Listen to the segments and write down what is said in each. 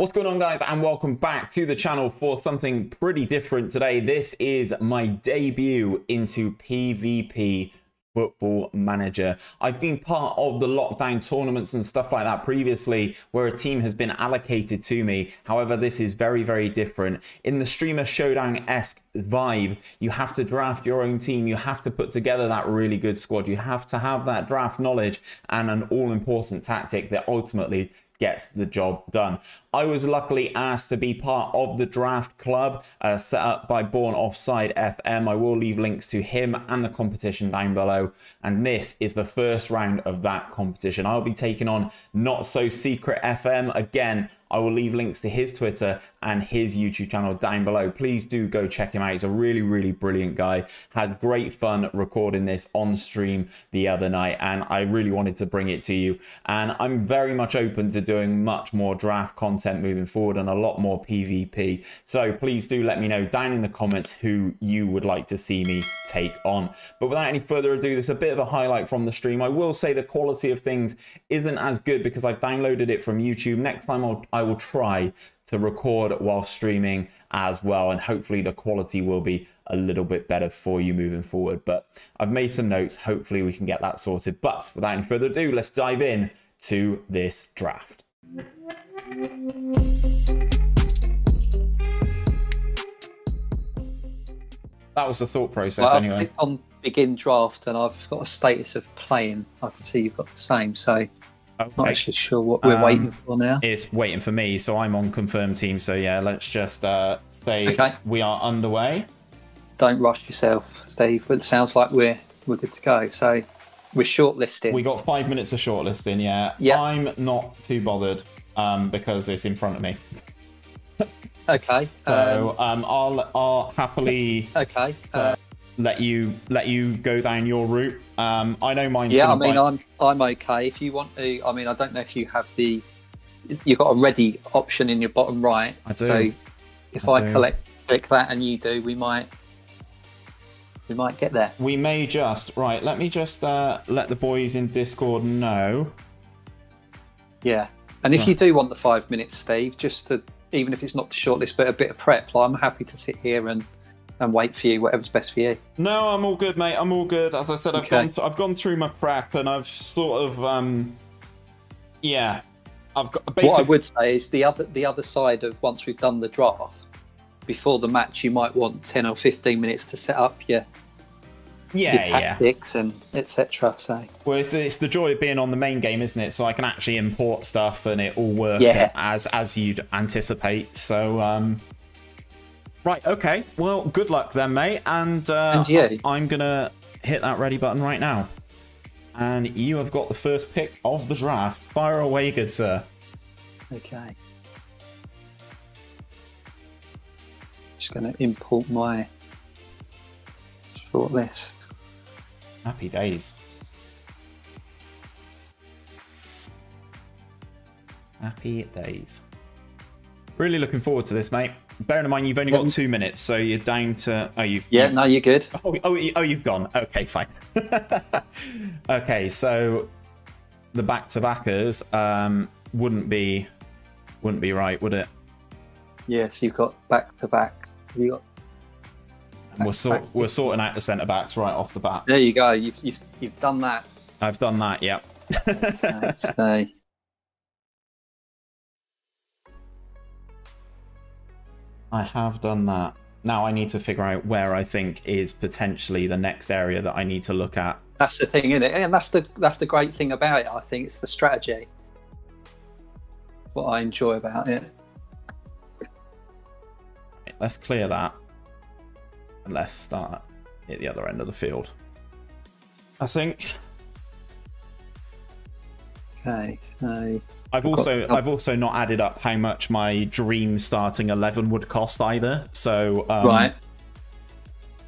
What's going on guys and welcome back to the channel for something pretty different today. This is my debut into PvP Football Manager. I've been part of the lockdown tournaments and stuff like that previously where a team has been allocated to me. However, this is very, very different. In the Streamer Showdown-esque vibe, you have to draft your own team. You have to put together that really good squad. You have to have that draft knowledge and an all-important tactic that ultimately gets the job done. I was luckily asked to be part of the draft club uh, set up by Born Offside FM. I will leave links to him and the competition down below. And this is the first round of that competition. I'll be taking on Not So Secret FM again. I will leave links to his Twitter and his YouTube channel down below. Please do go check him out. He's a really, really brilliant guy. Had great fun recording this on stream the other night, and I really wanted to bring it to you. And I'm very much open to doing much more draft content moving forward and a lot more PvP. So please do let me know down in the comments who you would like to see me take on. But without any further ado, this is a bit of a highlight from the stream. I will say the quality of things isn't as good because I've downloaded it from YouTube. Next time I'll, I will try to record while streaming as well and hopefully the quality will be a little bit better for you moving forward but I've made some notes hopefully we can get that sorted but without any further ado let's dive in to this draft that was the thought process well, anyway. On begin draft and I've got a status of playing. I can see you've got the same, so okay. not actually sure what we're um, waiting for now. It's waiting for me, so I'm on confirmed team. So yeah, let's just uh, stay. Okay. We are underway. Don't rush yourself, Steve. But it sounds like we're we're good to go. So we're shortlisting. We got five minutes of shortlisting. Yeah. Yeah. I'm not too bothered um, because it's in front of me. Okay. So um, um, I'll I'll happily okay uh, let you let you go down your route. Um, I know mine's. Yeah, I mean I'm I'm okay. If you want to, I mean I don't know if you have the you've got a ready option in your bottom right. I do. So if I, I collect click that and you do, we might we might get there. We may just right. Let me just uh, let the boys in Discord know. Yeah, and if you do want the five minutes, Steve, just to even if it's not the shortlist, but a bit of prep. Like I'm happy to sit here and and wait for you, whatever's best for you. No, I'm all good, mate. I'm all good. As I said, I've okay. gone th- I've gone through my prep and I've sort of um yeah. I've got basic... What I would say is the other the other side of once we've done the draft, before the match, you might want ten or fifteen minutes to set up your yeah, your tactics yeah. and etc. So, well, it's the, it's the joy of being on the main game, isn't it? So I can actually import stuff and it all work yeah. as as you'd anticipate. So, um, right, okay. Well, good luck then, mate. And, uh, and I'm gonna hit that ready button right now. And you have got the first pick of the draft. Fire away, good sir. Okay. Just going to import my short list. Happy days. Happy days. Really looking forward to this, mate. Bearing in mind you've only got two minutes, so you're down to. Oh, you've. Yeah, you've, no, you're good. Oh, oh, oh, you've gone. Okay, fine. okay, so the back-to-backers um, wouldn't be wouldn't be right, would it? Yes, you've got back-to-back. Have you got we're, sort, we're sorting out the centre backs right off the bat. There you go. You've you've, you've done that. I've done that. Yep. say. Eh? I have done that. Now I need to figure out where I think is potentially the next area that I need to look at. That's the thing, isn't it? And that's the that's the great thing about it. I think it's the strategy. What I enjoy about it. Let's clear that let's start at the other end of the field. I think. Okay, so I've also I've also not added up how much my dream starting eleven would cost either. So um, right,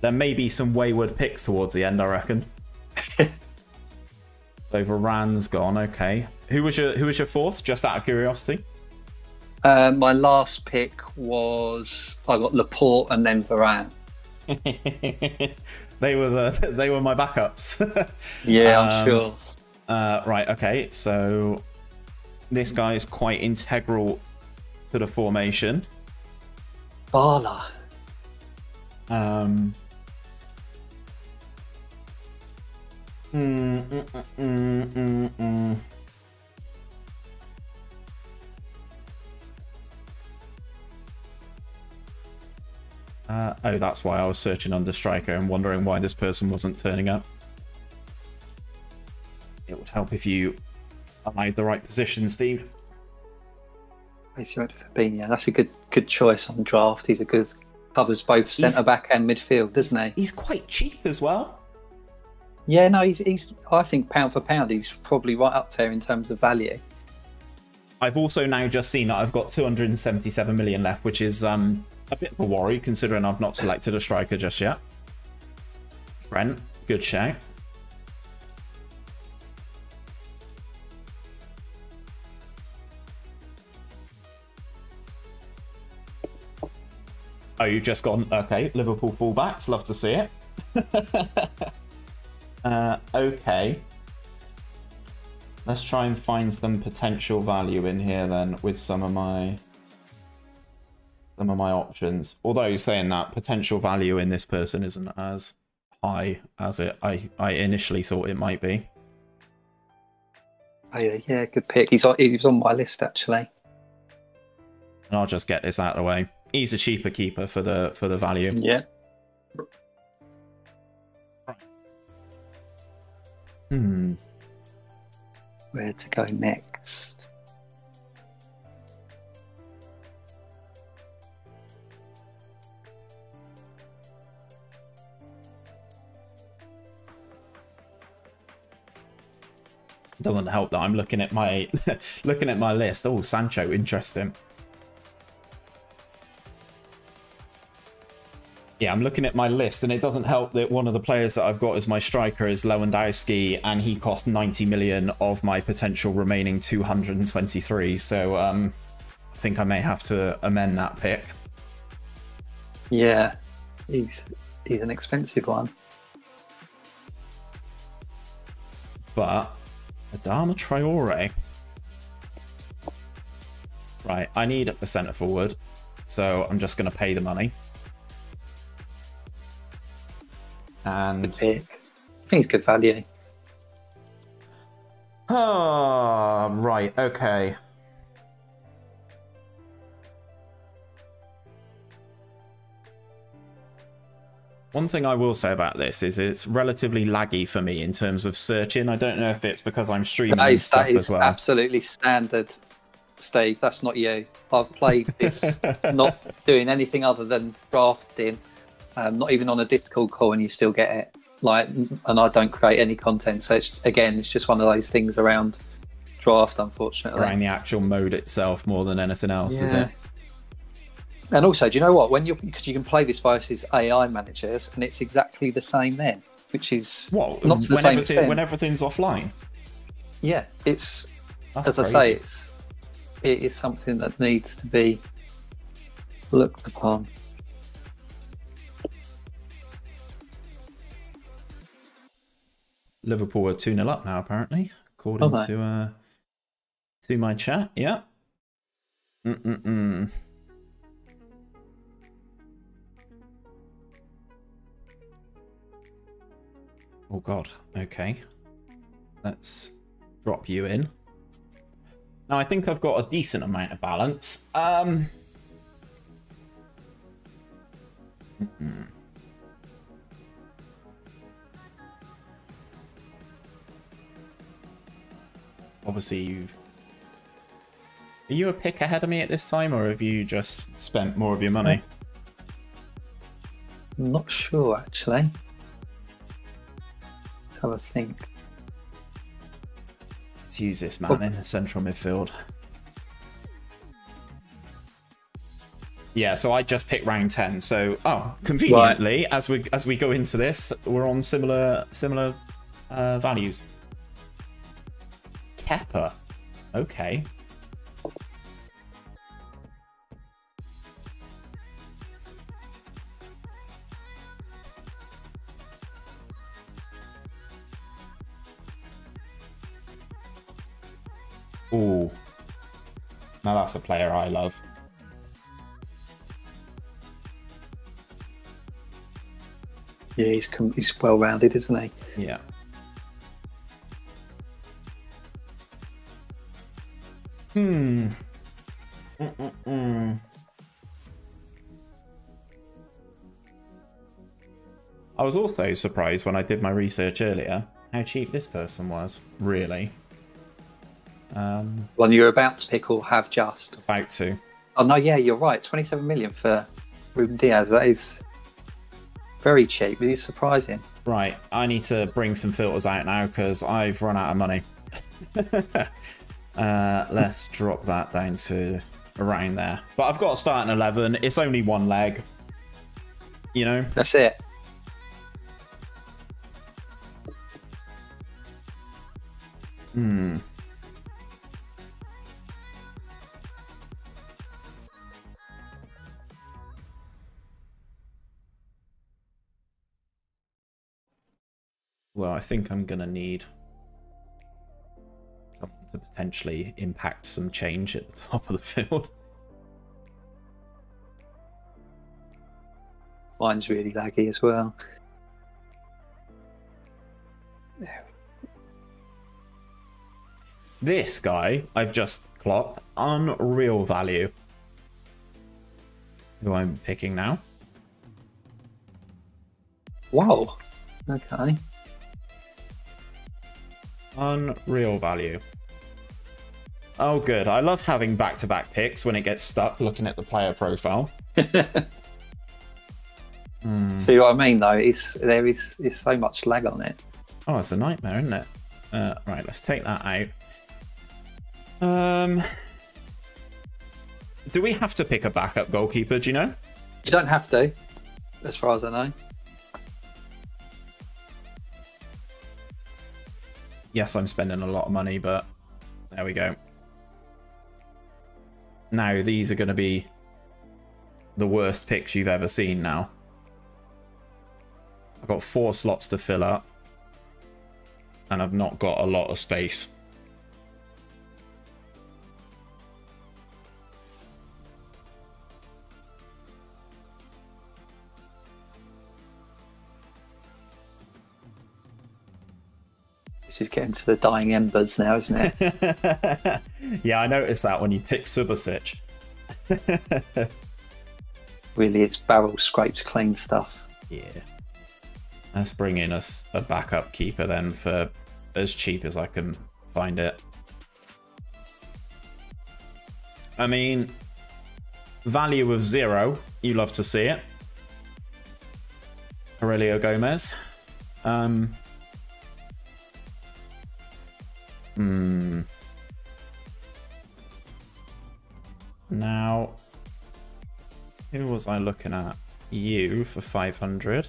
there may be some wayward picks towards the end. I reckon. so Varane's gone. Okay, who was your who was your fourth? Just out of curiosity. Uh, my last pick was I got Laporte and then Varane. they were the they were my backups. yeah, I'm um, sure. Uh, right. Okay. So this guy is quite integral to the formation. Bala. Um, mm, mm, mm, Uh, oh, that's why I was searching under striker and wondering why this person wasn't turning up. It would help if you aligned the right position, Steve. Basically went for Fabinho. That's a good good choice on draft. He's a good covers both centre back and midfield, doesn't he? He's quite cheap as well. Yeah, no, he's he's. I think pound for pound, he's probably right up there in terms of value. I've also now just seen that I've got 277 million left, which is um, a bit of a worry considering I've not selected a striker just yet. Trent, good shout. Oh, you've just gone, okay, Liverpool fullbacks, love to see it. uh, okay. Let's try and find some potential value in here then with some of my some of my options. Although saying that potential value in this person isn't as high as it I, I initially thought it might be. Oh yeah, yeah, good pick. He's on, he's on my list actually. And I'll just get this out of the way. He's a cheaper keeper for the for the value. Yeah. Hmm. Where to go next? Doesn't help that I'm looking at my looking at my list. Oh, Sancho, interesting. Yeah, I'm looking at my list, and it doesn't help that one of the players that I've got as my striker is Lewandowski, and he cost 90 million of my potential remaining 223. So um, I think I may have to amend that pick. Yeah, he's he's an expensive one. But Adama Traore. Right, I need a centre forward, so I'm just going to pay the money. And Good pick. I think it's good value. Ah, right, okay. One thing I will say about this is it's relatively laggy for me in terms of searching. I don't know if it's because I'm streaming That is, that is well. absolutely standard, Steve. That's not you. I've played this not doing anything other than drafting, um, not even on a difficult call, and you still get it. Like, and I don't create any content. So it's again, it's just one of those things around draft, unfortunately. around the actual mode itself more than anything else, is it? And also, do you know what? When you because you can play this versus AI managers, and it's exactly the same then, which is What? not to the when, same everything, extent. when everything's offline? Yeah, it's That's as I say, it's it is something that needs to be looked upon. Liverpool are 2 0 up now, apparently, according they? to uh, to my chat. Yeah. Mm-mm-mm. Oh, God. Okay. Let's drop you in. Now, I think I've got a decent amount of balance. Um. mm-mm. obviously you've are you a pick ahead of me at this time or have you just spent more of your money not sure actually. Let's have a think. let's use this man in the central midfield. Yeah so i just picked round 10 so oh conveniently as we as we go into this we're on similar similar uh, values. Kepa. okay Now that's a player I love. Yeah, he's he's well rounded, isn't he? Yeah. Hmm. Mm -mm -mm. I was also surprised when I did my research earlier how cheap this person was, really. Um, One you're about to pick or have just. about to. Oh no, yeah, you're right. Twenty-seven million for Ruben Dias. That is very cheap. It is surprising. Right, I need to bring some filters out now because I've run out of money. uh, let's drop that down to around there. But I've got a starting 11. It's only one leg. You know? That's it. Well, I think I'm going to need something to potentially impact some change at the top of the field. Mine's really laggy as well. This guy, I've just clocked, unreal value. Who I'm picking now. Wow. Okay. Unreal value. Oh, good. I love having back-to-back -back picks when it gets stuck looking at the player profile. Hmm. See what I mean, though? It's there is is so much lag on it. Oh, it's a nightmare, isn't it? Uh, right, let's take that out. Um, do we have to pick a backup goalkeeper? Do you know? You don't have to, as far as I know. Yes, I'm spending a lot of money, but there we go. Now, these are going to be the worst picks you've ever seen now. I've got four slots to fill up. And I've not got a lot of space. Is getting to the dying embers now, isn't it? yeah, I noticed that when you pick Subasic. really, it's barrel scraped clean stuff. Yeah. Let's bring in a, a backup keeper then for as cheap as I can find it. I mean, value of zero. You love to see it. Aurelio Gomez. Um, Hmm. Now, who was I looking at? You for 500.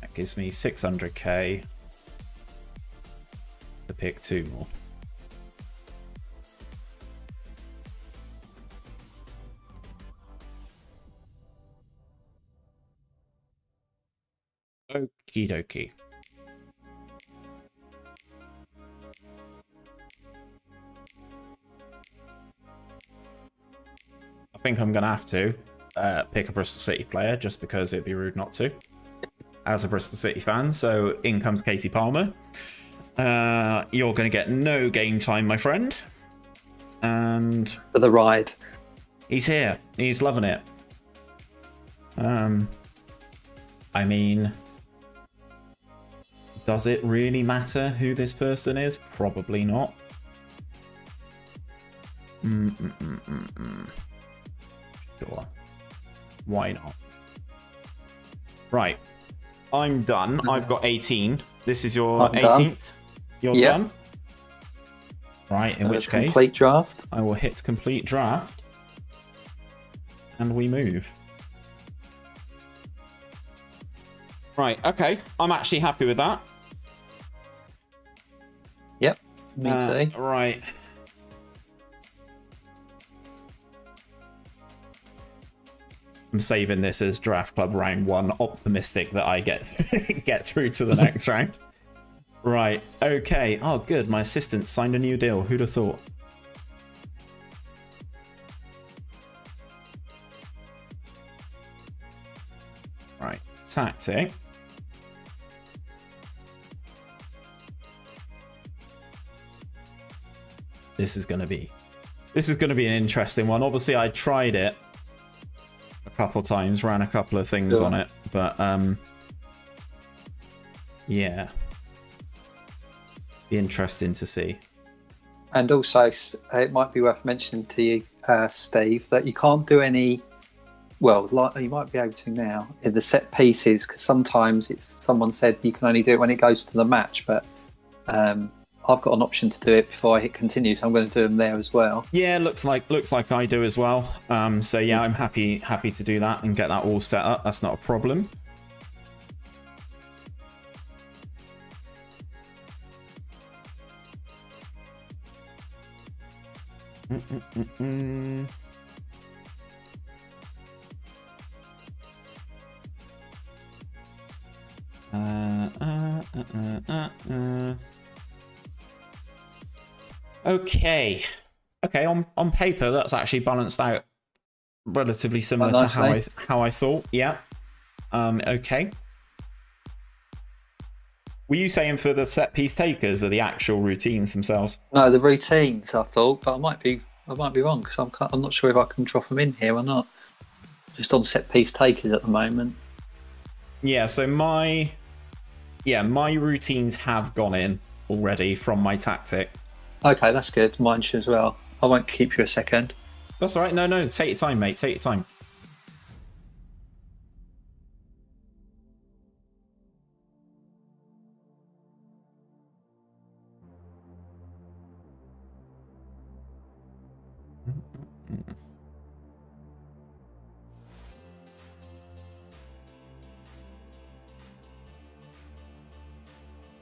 That gives me 600k to pick two more. Okie dokie. Think I'm going to have to uh, pick a Bristol City player just because it'd be rude not to. As a Bristol City fan, so in comes Casey Palmer. Uh, you're going to get no game time, my friend. And for the ride, he's here. He's loving it. Um, I mean, does it really matter who this person is? Probably not. Mm -mm -mm Sure. Why not? Right. I'm done. I've got 18. This is your I'm 18th. Done. You're yep. done? Right, in which case... Complete draft. I will hit complete draft. And we move. Right, okay. I'm actually happy with that. Yep, me uh, too. Right. I'm saving this as draft club round one, optimistic that I get get through to the next round. Right, okay. Oh, good. My assistant signed a new deal. Who'd have thought? Right, tactic. This is going to be this is going to be an interesting one. Obviously, I tried it couple times, ran a couple of things Sure. on it, but um, yeah, be interesting to see. And also, it might be worth mentioning to you, uh, Steve, that you can't do any. Well, like you might be able to now in the set pieces because sometimes it's someone said you can only do it when it goes to the match, but um, I've got an option to do it before I hit continue, so I'm going to do them there as well. Yeah, looks like looks like I do as well. Um, so yeah, I'm happy happy to do that and get that all set up. That's not a problem. Uh, uh, uh, uh, uh, uh. Okay. Okay, on, on paper, that's actually balanced out relatively similar to how I how I thought. Yeah. Um, okay. Were you saying for the set piece takers or the actual routines themselves? No, the routines I thought, but I might be I might be wrong because I'm I'm not sure if I can drop them in here or not. Just on set piece takers at the moment. Yeah, so my yeah, my routines have gone in already from my tactic. Okay, that's good. Mine should as well. I won't keep you a second. That's all right. No, no, take your time, mate. Take your time.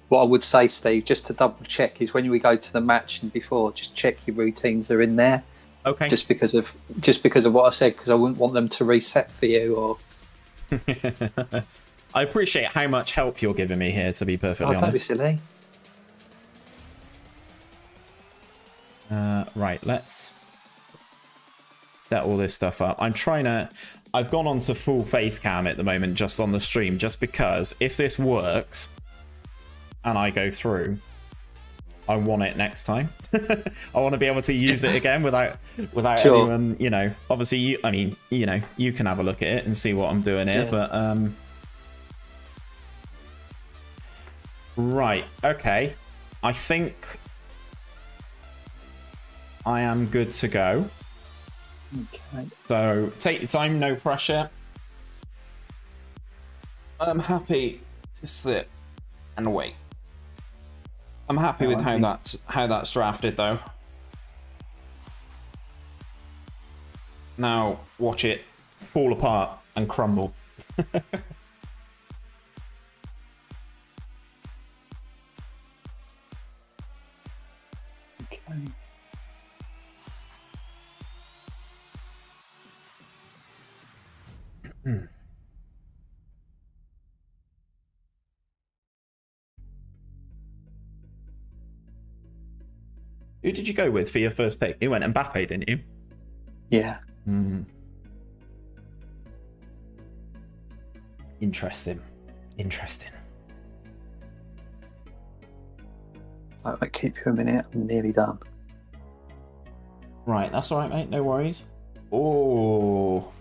What I would say, Steve, just to double check, is when we go to the match and before, just check your routines are in there. Okay. Just because of just because of what I said, because I wouldn't want them to reset for you. Or I appreciate how much help you're giving me here, to be oh, perfectly don't be honest. silly. Uh, right, let's set all this stuff up. I'm trying to. I've gone on to full face cam at the moment, just on the stream, just because if this works and I go through, I want it next time. I want to be able to use it again without without Sure. anyone. You know, obviously, you. I mean, you know, you can have a look at it and see what I'm doing here, Yeah. but um. Right. Okay. I think I am good to go. Okay. So take your time, no pressure. I'm happy to sit and wait. I'm happy with how that's how that's drafted though. Now watch it fall apart and crumble. Who did you go with for your first pick? You went Mbappe, didn't you? Yeah. Hmm. Interesting. Interesting. I might keep you a minute. I'm nearly done. Right, that's all right, mate. No worries. Oh.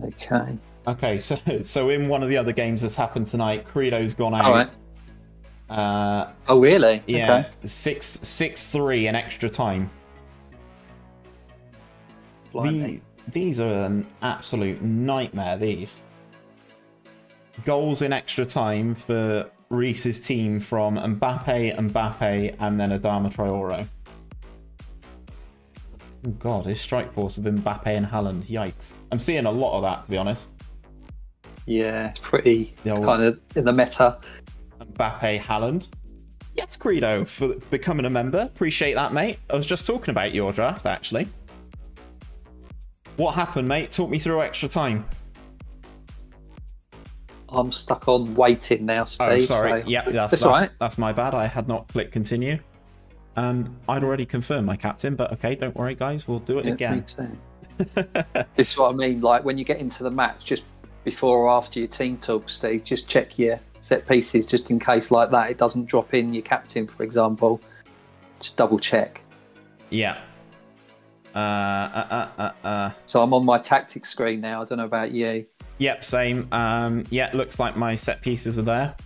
Okay. Okay, so so in one of the other games that's happened tonight, Credo's gone out. All right. Uh, Oh, really? yeah, Okay. six six three in extra time. The, these are an absolute nightmare. These goals in extra time for Reese's team from Mbappe, Mbappe, and then Adama Traore. Oh God, his strike force of Mbappe and Haaland. Yikes! I'm seeing a lot of that, to be honest. Yeah, it's pretty old- kind of in the meta. Mbappe Haaland. Yes, Credo, for becoming a member. Appreciate that, mate. I was just talking about your draft, actually. What happened, mate? Talk me through extra time. I'm stuck on waiting now, Steve. Oh, sorry. so- yeah, that's that's that's, right. that's my bad. I had not clicked continue. Um, I'd already confirmed my captain, but okay, don't worry, guys. We'll do it Yeah, again. This is what I mean. Like when you get into the match, just before or after your team talk, Steve. Just check your set pieces just in case, like that, it doesn't drop in your captain, for example. Just double check. Yeah. Uh, uh, uh, uh, uh. So I'm on my tactics screen now. I don't know about you. Yep, same. Um, yeah, looks like my set pieces are there,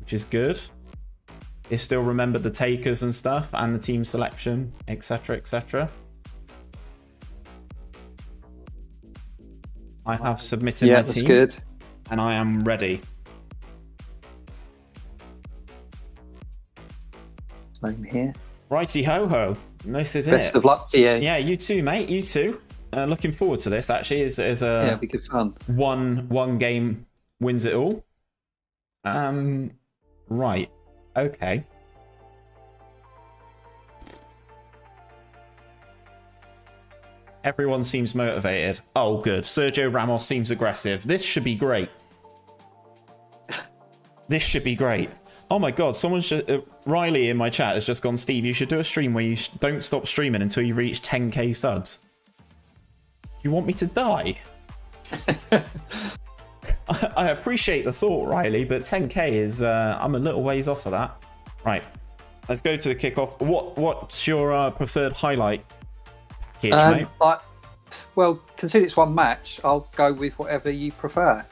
which is good. You still remember the takers and stuff, and the team selection, etc., etc. I have submitted yeah, my that's team, good. and I am ready. Here. Righty ho ho, this is Best it. Best of luck to you. Yeah, you too, mate. You too. Uh, looking forward to this. Actually, is is a Yeah, be good fun. one one game wins it all. Um, right. Okay. Everyone seems motivated. Oh, good. Sergio Ramos seems aggressive. This should be great. This should be great. Oh my god, someone should. Uh, Riley in my chat has just gone, Steve, you should do a stream where you sh- don't stop streaming until you reach 10k subs. You want me to die? I, I appreciate the thought, Riley, but 10k is. Uh, I'm a little ways off of that. Right. Let's go to the kickoff. What What's your uh, preferred highlight package, mate? Um, I, well, considering it's one match. I'll go with whatever you prefer.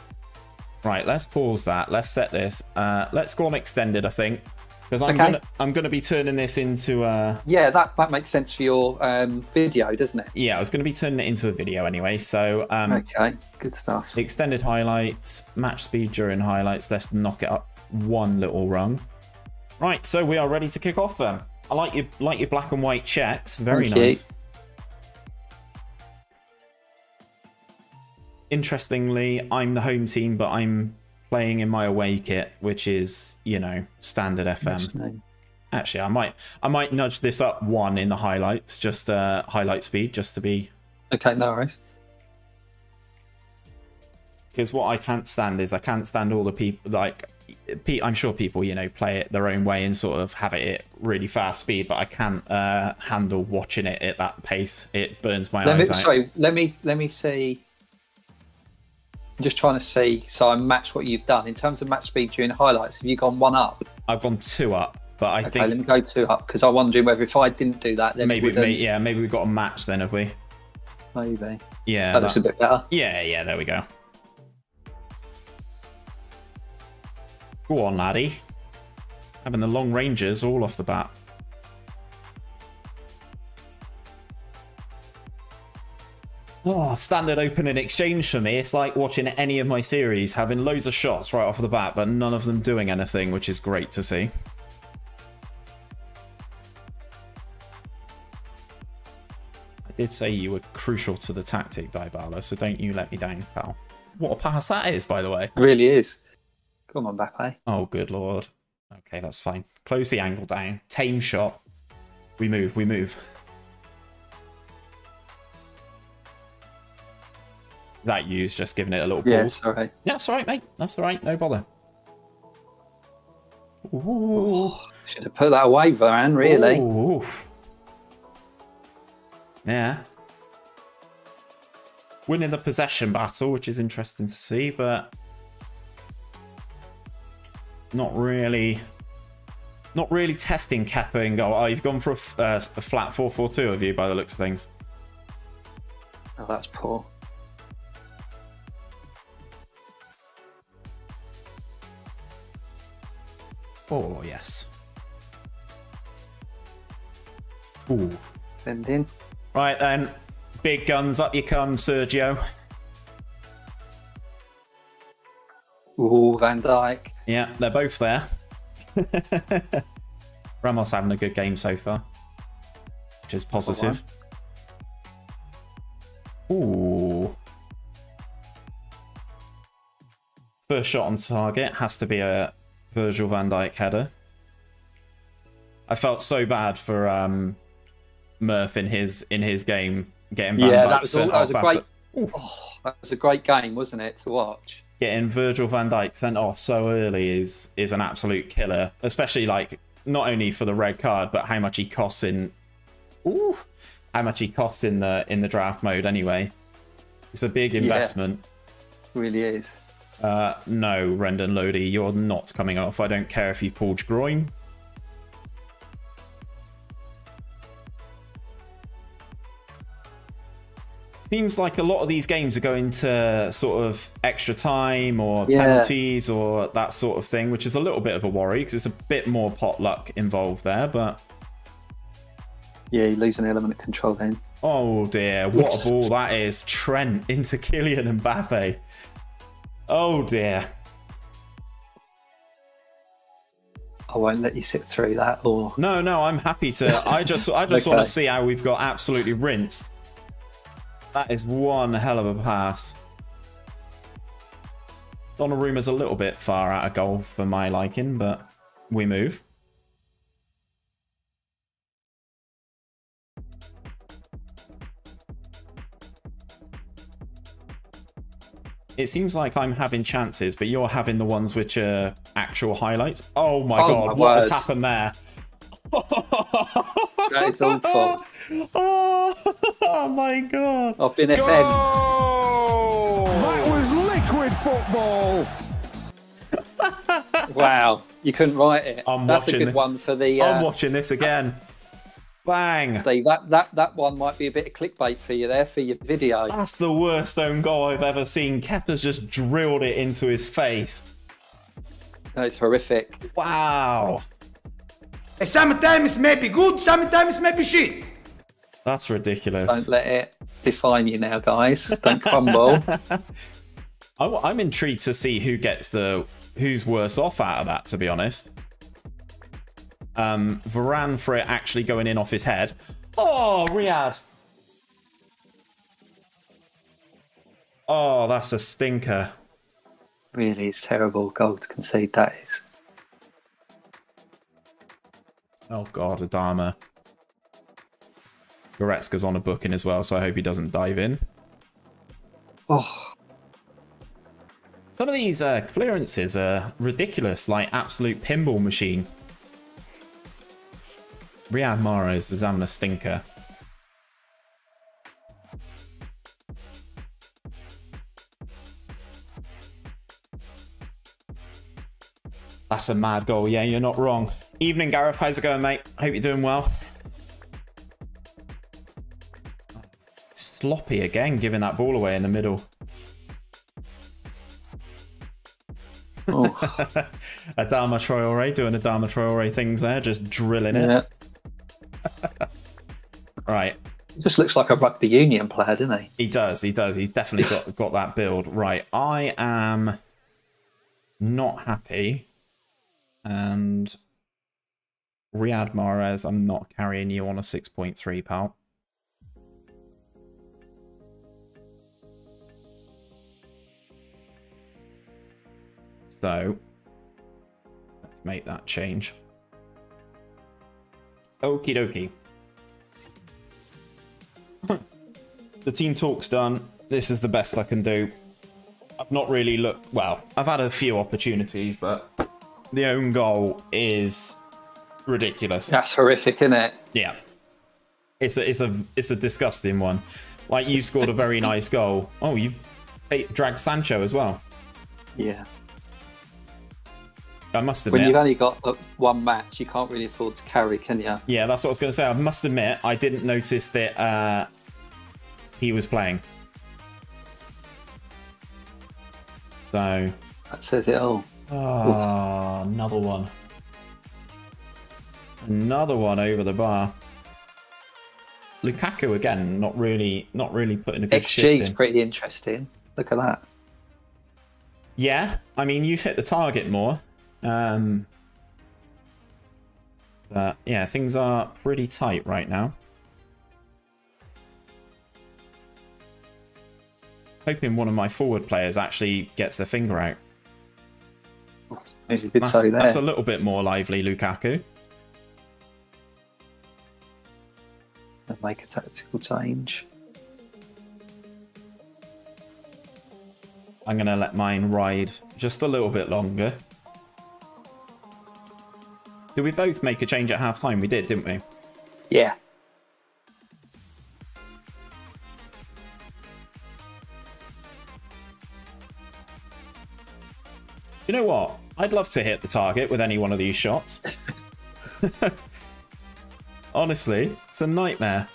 Right, let's pause that. Let's set this. Uh, let's go on extended, I think, because I'm Okay. gonna I'm gonna be turning this into. Uh, Yeah, that, that makes sense for your um, video, doesn't it? yeah, I was gonna be turning it into a video anyway. So um, Okay, good stuff. extended highlights, match speed during highlights. Let's knock it up one little rung. Right, so we are ready to kick off then. I like your like your black and white checks. Very Thank you. Interestingly, I'm the home team, but I'm playing in my away kit, which is you know standard FM. Actually, I might I might nudge this up one in the highlights, just uh, highlight speed, just to be Okay, no worries. because what I can't stand is I can't stand all the people like I'm sure people you know play it their own way and sort of have it at really fast speed, but I can't uh, handle watching it at that pace. It burns my Let me, eyes out. sorry, let me let me see. I'm just trying to see, so I match what you've done in terms of match speed during highlights. Have you gone one up? I've gone two up, but I think Okay, think let me go two up because I'm wondering whether if I didn't do that, then maybe, it wouldn't. may, yeah maybe we've got a match then have we? maybe. Yeah, That looks a bit better. yeah, yeah. There we go. Go on, laddie. Having the long ranges all off the bat. Oh, standard opening exchange for me. It's like watching any of my series, having loads of shots right off the bat, but none of them doing anything, which is great to see. I did say you were crucial to the tactic, Dybala, so don't you let me down, pal. What a pass that is, by the way. It really is. Come on, Mbappe. Oh, good lord. Okay, that's fine. Close the angle down. Tame shot. We move, we move. That you's just giving it a little Yeah, pause. sorry. Yeah, that's all right, mate. That's all right. No bother. Ooh. Should have put that away, Varane. Really? Ooh. Yeah. Winning the possession battle, which is interesting to see, but not really, not really testing Kepa and goal. Oh, you've gone for a, uh, a flat 4-4-2 of you by the looks of things. Oh, that's poor. Oh yes. Ooh. Bending. Right then, big guns up you come, Sergio. Ooh, Van Dijk. Yeah, they're both there. Ramos having a good game so far, which is positive. Ooh. First shot on target has to be a Virgil van Dijk header. I felt so bad for um, Murph in his in his game getting Van Yeah, Dijk that was, all, that was a after- great. Oh, that was a great game, wasn't it, to watch? getting Virgil van Dijk sent off so early is is an absolute killer. Especially like not only for the red card, but how much he costs in ooh, how much he costs in the in the draft mode anyway. It's a big investment. Really is. Uh, no, Renan Lodi, you're not coming off. I don't care if you've pulled your groin. Seems like a lot of these games are going to sort of extra time or Yeah. penalties or that sort of thing, which is a little bit of a worry because it's a bit more pot luck involved there. But Yeah, you lose an element of control then. oh dear, what a ball that is! Trent into Kylian Mbappe. Oh dear. I won't let you sit through that. Or No, no, I'm happy to. I just, I just Okay. want to see how we've got absolutely rinsed. That is one hell of a pass. Donnarumma's a little bit far out of goal for my liking, but we move. It seems like I'm having chances, but you're having the ones which are actual highlights. Oh my Oh god, my what has happened there? that is awful. Oh, my god. I've been FM. That was liquid football. Wow, you couldn't write it. I'm That's a good the- one for the. I'm Uh, watching this again. Bang. Steve, that, that that one might be a bit of clickbait for you there for your video. That's the worst own goal I've ever seen. Kepa's just drilled it into his face. That's horrific. Wow. Sometimes maybe good, sometimes maybe shit. That's ridiculous. Don't let it define you now, guys. Don't crumble. I'm intrigued to see who gets the who's worse off out of that. To be honest, um, Varane for it actually going in off his head. Oh, Riyad. Oh, that's a stinker. really, it's terrible goal to concede. That is. Oh God, Adama. Goretzka's on a booking as well, so I hope he doesn't dive in. Oh, Some of these uh, clearances are ridiculous, like absolute pinball machine. Riyad Mahrez is having a stinker. That's a mad goal. Yeah, you're not wrong. Evening, Gareth. How's it going, mate? Hope you're doing well. Sloppy again, giving that ball away in the middle. oh Adama Traore doing Adama Traore things there, just drilling it. Right. Just looks like a rugby union player, doesn't he? He does, he does. He's definitely got got that build. Right. I am not happy. And Riyad Mahrez, I'm not carrying you on a 6.3, pal. So let's make that change. Okie dokie. The team talk's done. This is the best I can do. I've not really looked. Well, I've had a few opportunities, but the own goal is ridiculous. That's horrific, isn't it? Yeah, it's a it's a it's a disgusting one. Like you scored a very nice goal. Oh, you've dragged Sancho as well. Yeah. I must admit. When you've only got uh, one match, you can't really afford to carry, can you? Yeah, that's what I was going to say. I must admit, I didn't notice that uh, he was playing. So, That says it all. ah, another one. Another one over the bar. Lukaku again, not really, not really putting a good shift XG is in. pretty interesting. Look at that. Yeah, I mean, you've hit the target more. Um, but yeah, things are pretty tight right now. Hoping one of my forward players actually gets their finger out. That's, there. that's a little bit more lively, Lukaku. and make a tactical change. I'm going to let mine ride just a little bit longer. Did we both make a change at half time? We did, didn't we? Yeah. you know what? I'd love to hit the target with any one of these shots. Honestly, it's a nightmare.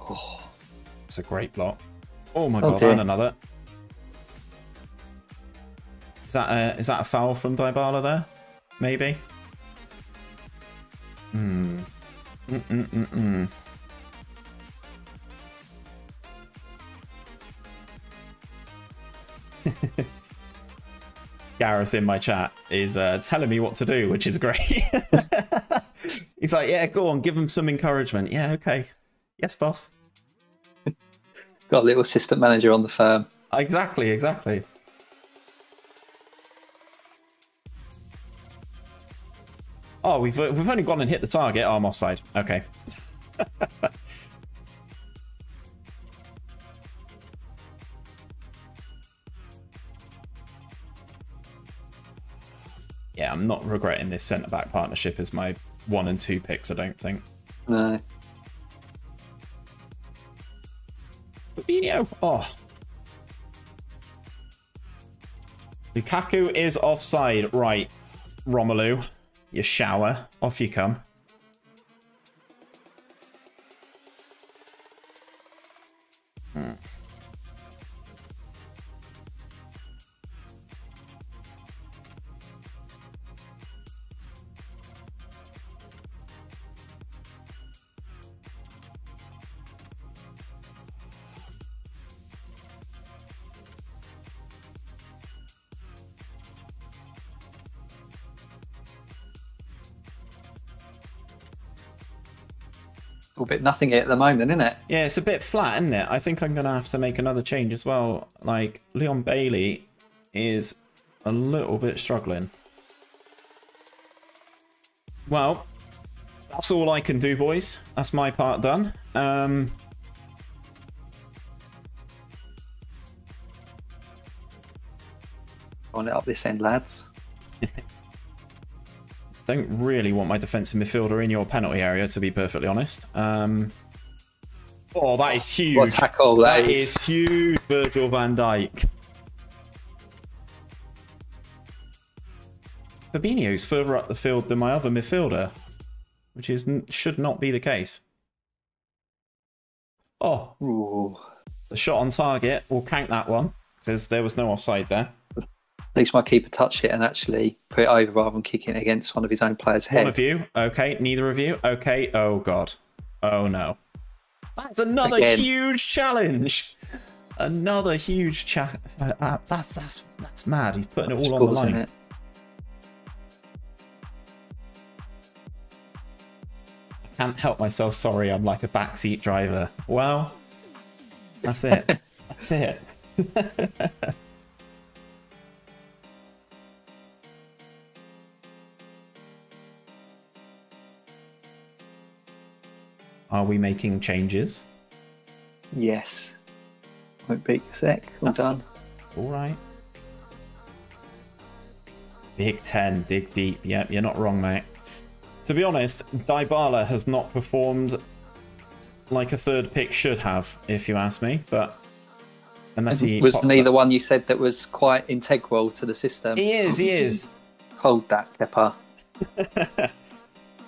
Oh, It's a great block. Oh my Oh god, dear. and another. Is that a, is that a foul from Dybala there? Maybe. Hmm. Mm mm mm mm. Gareth in my chat is uh, telling me what to do, which is great. He's like, "Yeah, go on, give him some encouragement." Yeah, okay. Yes, boss. got a little assistant manager on the firm. Exactly, exactly. Oh, we've uh, we've only gone and hit the target. Oh, I'm offside. Okay. yeah, I'm not regretting this centre back partnership as my one and two picks. I don't think. No. Fabinho. Oh. Lukaku is offside. Right. Romelu, you shower. Off you come. All bit nothing at the moment, isn't it? Yeah, it's a bit flat, isn't it? I think I'm going to have to make another change as well. Like, Leon Bailey is a little bit struggling. Well, that's all I can do, boys. That's my part done. Um, On it up this end, lads. Don't really want my defensive midfielder in your penalty area, to be perfectly honest. Um, oh, that is huge. What a tackle that that is. is huge, Virgil van Dijk. Fabinho's further up the field than my other midfielder, which is should not be the case. Oh, Ooh. it's a shot on target. We'll count that one because there was no offside there. At least my keeper touched it and actually put it over rather than kicking it against one of his own players' One head. of you. Okay. Neither of you. Okay. Oh, God. Oh, no. That's another Again. huge challenge. Another huge cha- uh, uh, that's, that's, that's mad. He's putting it all on the line. it? Can't help myself. Sorry, I'm like a backseat driver. Well, that's it. that's it. Are we making changes? Yes. Won't be a sec. All That's- done. All right. Big 10, dig deep. Yep, you're not wrong, mate. To be honest, Dybala has not performed like a third pick should have, if you ask me. But unless he Wasn't he up- the one you said that was quite integral to the system? He is. He is. Hold that, Stepper.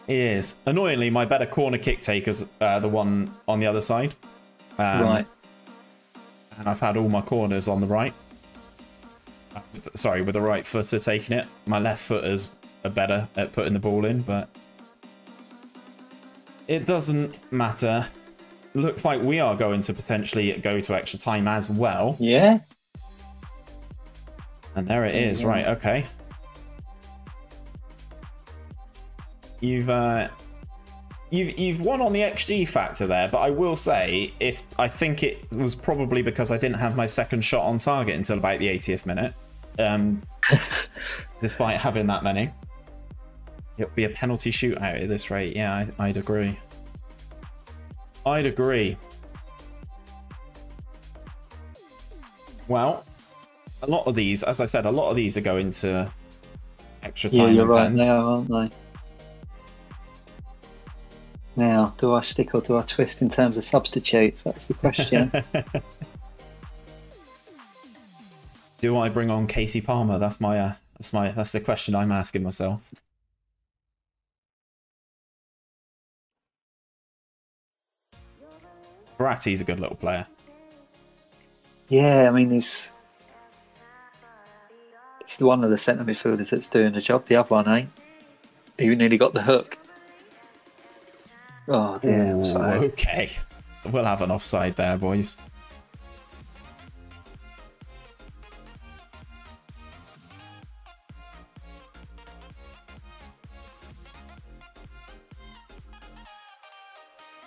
Is. Annoyingly, my better corner kick taker's uh, the one on the other side. Um, right. and I've had all my corners on the right. Uh, with- Sorry, with the right footer taking it. My left footers are better at putting the ball in, but it doesn't matter. Looks like we are going to potentially go to extra time as well. Yeah. And there it is. Right, okay. You've uh you've you've won on the XG factor there, but I will say it's I think it was probably because I didn't have my second shot on target until about the 80th minute. Um despite having that many. It'll be a penalty shootout at this rate. Yeah, I, I'd agree. I'd agree. Well, a lot of these, as I said, a lot of these are going to extra time Yeah, you're right pens. now, aren't they? Now, do I stick or do I twist in terms of substitutes? That's the question. Do I bring on Kasey Palmer? That's my uh, that's my that's the question I'm asking myself. Verratti's a good little player. yeah, I mean, he's he's one of the centre midfielders that's doing the job. The other one ain't. He nearly got the hook. Oh damn. Okay. We'll have an offside there, boys.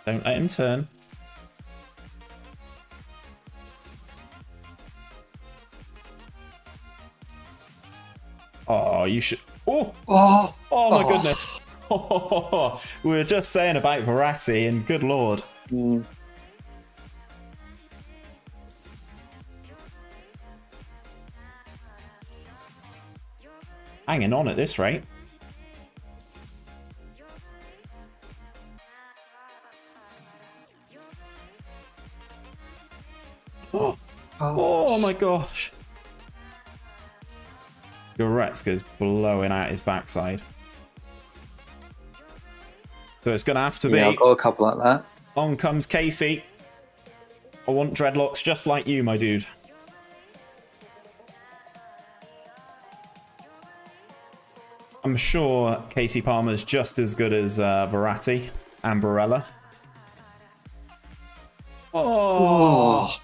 Don't let him turn. Oh, you should. Oh, Oh, oh my Oh. goodness. we were just saying about Verratti, and good lord. mm, Hanging on at this rate. Oh, oh. oh my gosh. Goretzka's blowing out his backside. So it's going to have to be. yeah, I've got a couple like that. On comes Kasey. I want dreadlocks just like you, my dude. I'm sure Kasey Palmer's just as good as uh, Verratti and Barella. Oh,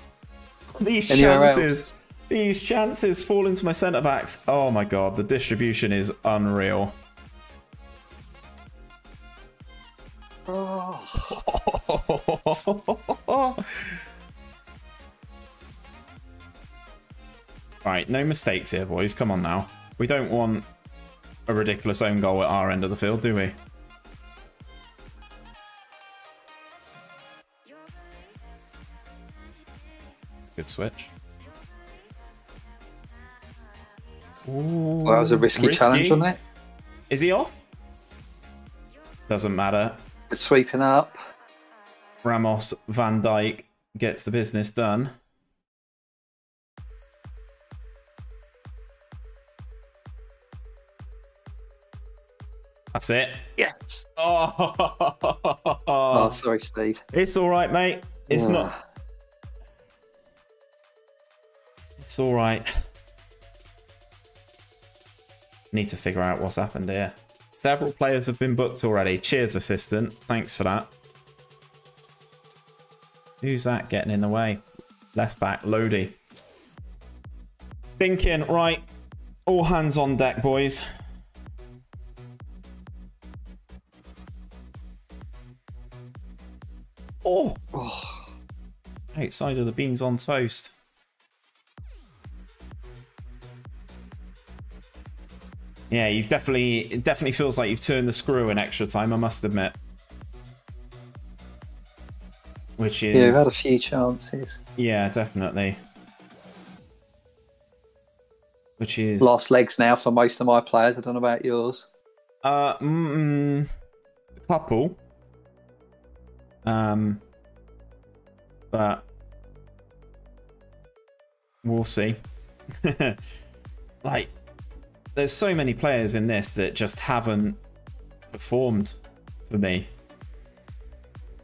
these chances. These chances fall into my centre backs. Oh my god, the distribution is unreal. Right, no mistakes here, boys. Come on now. We don't want a ridiculous own goal at our end of the field, do we? Good switch. Ooh, Well, that was a risky, challenge, wasn't it? Is he off? Doesn't matter. Sweeping up. Ramos Van Dijk gets the business done. That's it. Yes. Oh, Oh, sorry, Steve. it's all right, mate. It's not. Ah. It's all right. Need to figure out what's happened here. Several players have been booked already. Cheers, assistant. Thanks for that. Who's that getting in the way? Left back, Lodi. Stinking. Right. All hands on deck, boys. Outside of the beans on toast. Yeah, you've definitely it definitely feels like you've turned the screw in extra time, I must admit. Which is yeah, we've had a few chances. yeah, definitely. Which is Last legs now for most of my players. I don't know about yours. uh mm, a couple. Um but we'll see. like there's so many players in this that just haven't performed for me.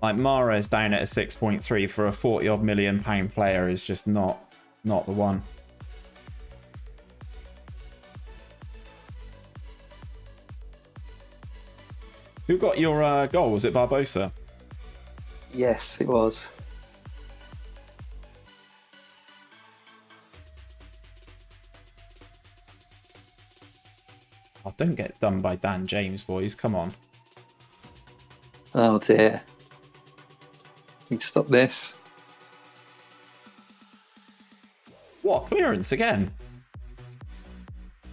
Like Mahrez down at a 6.3 for a 40 odd million pound player is just not not the one. Who got your uh, goal? Was it Barbosa? Yes, it was. Oh, don't get done by Dan James, boys. Come on. Oh dear. Need to stop this. What clearance again?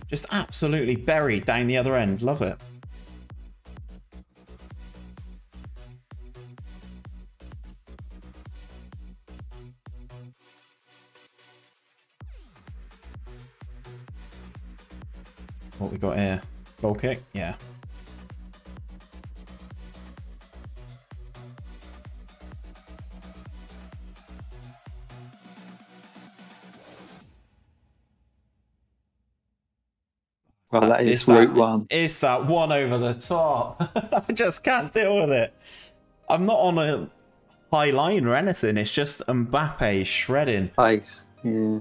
Just absolutely buried down the other end. Love it. What we got here? Goal kick? Yeah. Well, that is route one. It's that one over the top. I just can't deal with it. I'm not on a high line or anything. It's just Mbappe shredding. Ice. Yeah.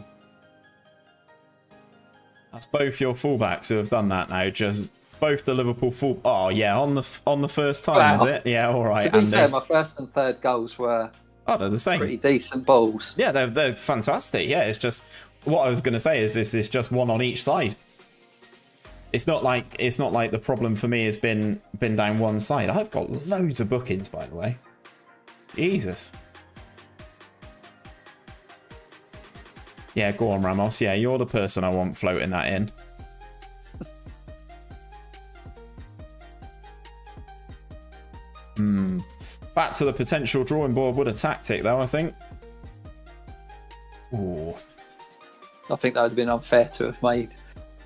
Both your fullbacks who have done that now. Just both the Liverpool full. Oh yeah, on the on the first time, is it? Yeah, all right. To be Andy. fair, my first and third goals were oh, they're the same. pretty decent balls. Yeah, they're they're fantastic. Yeah, it's just what I was going to say is this is just one on each side. It's not like it's not like the problem for me has been been down one side. I've got loads of bookings, by the way. Jesus. Yeah, go on, Ramos. Yeah, you're the person I want floating that in. Hmm. Back to the potential drawing board with a tactic, though. I think. Ooh. I think that would have been unfair to have made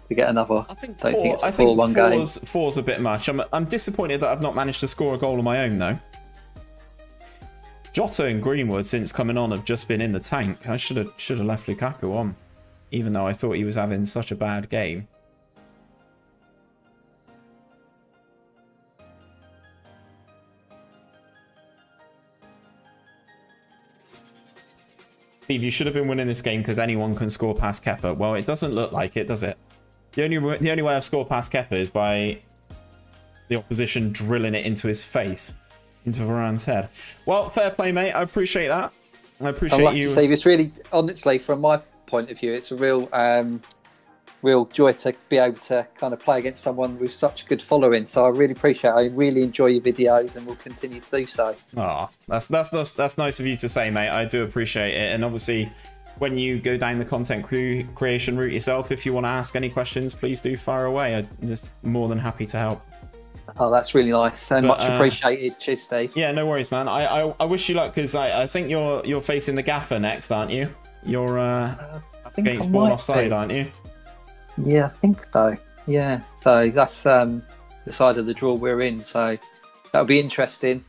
to get another. I think, don't think it's a I think 4-1 game. four's, four's a bit much. I'm, I'm disappointed that I've not managed to score a goal of my own, though. Jota and Greenwood, since coming on, have just been in the tank. I should have should have left Lukaku on, even though I thought he was having such a bad game. Steve, you should have been winning this game because anyone can score past Kepa. Well, it doesn't look like it, does it? The only the only way I've scored past Kepa is by the opposition drilling it into his face, into Varane's head. Well, fair play, mate. I appreciate that. I appreciate Unlucky, you. Steve. It's really, honestly, from my point of view, it's a real, um, real joy to be able to kind of play against someone with such a good following. So I really appreciate. it. I really enjoy your videos, and will continue to do so. Ah, that's, that's that's that's nice of you to say, mate. I do appreciate it. And obviously, when you go down the content cre- creation route yourself, if you want to ask any questions, please do fire away. I'm just more than happy to help. Oh, that's really nice So But, much uh, appreciated. Cheers, Steve. Yeah, no worries, man. I I, I wish you luck because I, I think you're you're facing the gaffer next, aren't you? You're uh, I think against I born offside, be. aren't you? Yeah, I think so. Yeah, so that's um, the side of the draw we're in. So that'll be interesting.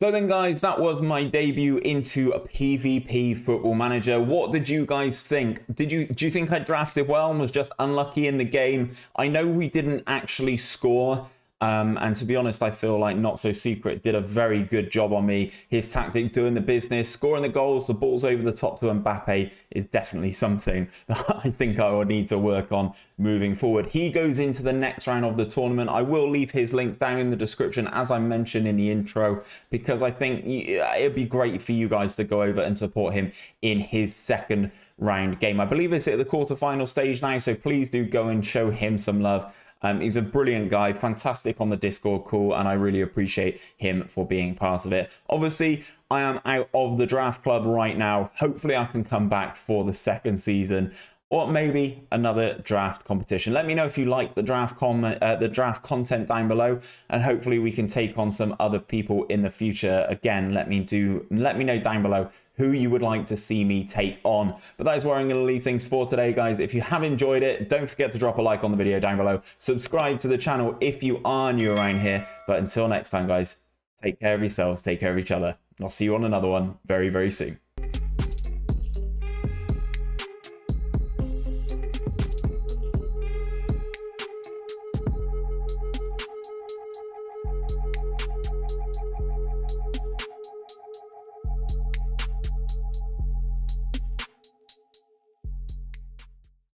So then, guys, that was my debut into a PvP Football Manager. What did you guys think? Did you do you think I drafted well and was just unlucky in the game? I know we didn't actually score. Um, and to be honest, I feel like Not So Secret did a very good job on me. His tactic, doing the business, scoring the goals, the balls over the top to Mbappe is definitely something that I think I will need to work on moving forward. He goes into the next round of the tournament. I will leave his links down in the description, as I mentioned in the intro, because I think it'd be great for you guys to go over and support him in his second round game. I believe it's at the quarterfinal stage now, so please do go and show him some love. Um, he's a brilliant guy, fantastic on the Discord call, and I really appreciate him for being part of it. Obviously, I am out of the draft club right now. Hopefully, I can come back for the second season. Or maybe another draft competition. Let me know if you like the draft uh, the draft content down below, and hopefully we can take on some other people in the future. Again, let me do let me know down below who you would like to see me take on. But that is where I'm going to leave things for today, guys. If you have enjoyed it, don't forget to drop a like on the video down below. Subscribe to the channel if you are new around here. But until next time, guys, take care of yourselves, take care of each other. And I'll see you on another one very, very soon.